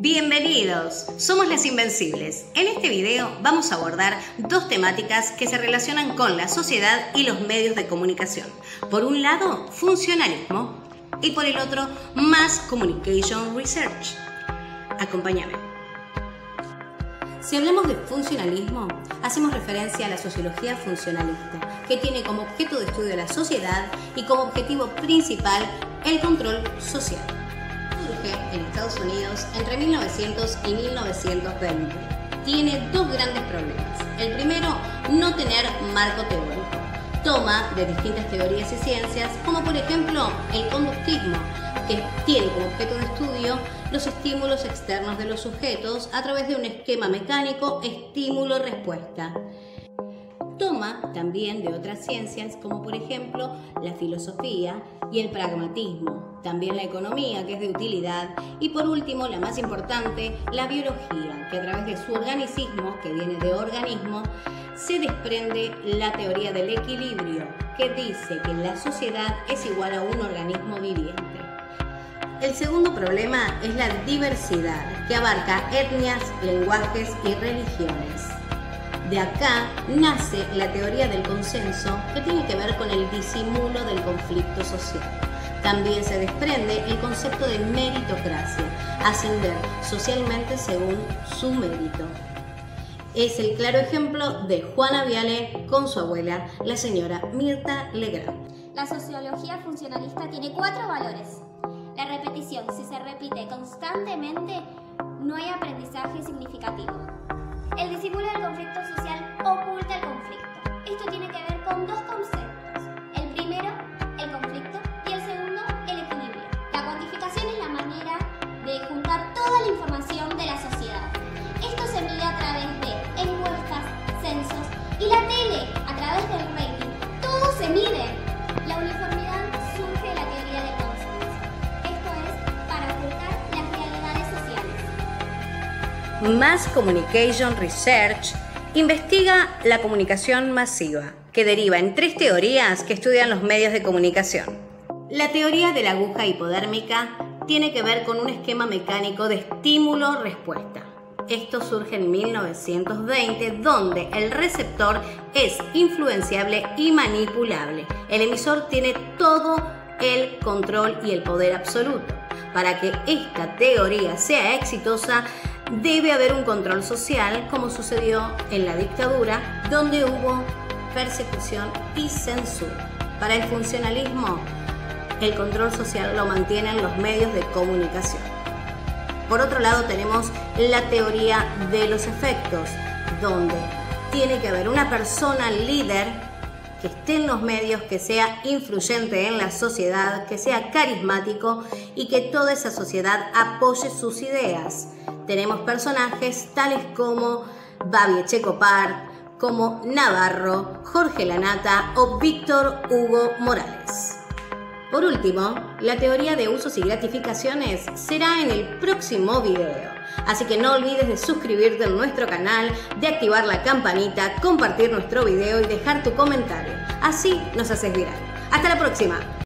Bienvenidos, somos las Invencibles. En este video vamos a abordar dos temáticas que se relacionan con la sociedad y los medios de comunicación. Por un lado, funcionalismo y por el otro, Mass Communication Research. Acompáñame. Si hablamos de funcionalismo, hacemos referencia a la sociología funcionalista, que tiene como objeto de estudio la sociedad y como objetivo principal el control social en Estados Unidos entre 1900 y 1920. Tiene dos grandes problemas. El primero, no tener marco teórico. Toma de distintas teorías y ciencias, como por ejemplo el conductismo, que tiene como objeto de estudio los estímulos externos de los sujetos a través de un esquema mecánico estímulo-respuesta también de otras ciencias como por ejemplo la filosofía y el pragmatismo, también la economía que es de utilidad y por último la más importante, la biología, que a través de su organicismo, que viene de organismo, se desprende la teoría del equilibrio, que dice que la sociedad es igual a un organismo viviente. El segundo problema es la diversidad, que abarca etnias, lenguajes y religiones. De acá nace la teoría del consenso que tiene que ver con el disimulo del conflicto social. También se desprende el concepto de meritocracia, ascender socialmente según su mérito. Es el claro ejemplo de Juana Viale con su abuela, la señora Mirta Legrand. La sociología funcionalista tiene cuatro valores. La repetición, si se repite constantemente, no hay aprendizaje significativo. Social oculta el conflicto. Esto tiene que ver con dos conceptos. El primero, el conflicto, y el segundo, el equilibrio. La cuantificación es la manera de juntar toda la información de la sociedad. Esto se mide a través de encuestas, censos y la tele, a través del rating. Todo se mide. La uniformidad surge de la teoría del consenso. Esto es para ocultar las realidades sociales. Mass Communication Research investiga la comunicación masiva, que deriva en tres teorías que estudian los medios de comunicación. La teoría de la aguja hipodérmica tiene que ver con un esquema mecánico de estímulo-respuesta. Esto surge en 1920, donde el receptor es influenciable y manipulable. El emisor tiene todo el control y el poder absoluto. Para que esta teoría sea exitosa, debe haber un control social, como sucedió en la dictadura, donde hubo persecución y censura. Para el funcionalismo, el control social lo mantienen los medios de comunicación. Por otro lado, tenemos la teoría de los efectos, donde tiene que haber una persona líder que esté en los medios, que sea influyente en la sociedad, que sea carismático y que toda esa sociedad apoye sus ideas. Tenemos personajes tales como Babi Echecopar, como Navarro, Jorge Lanata o Víctor Hugo Morales. Por último, la teoría de usos y gratificaciones será en el próximo video. Así que no olvides de suscribirte a nuestro canal, de activar la campanita, compartir nuestro video y dejar tu comentario. Así nos haces viral. Hasta la próxima.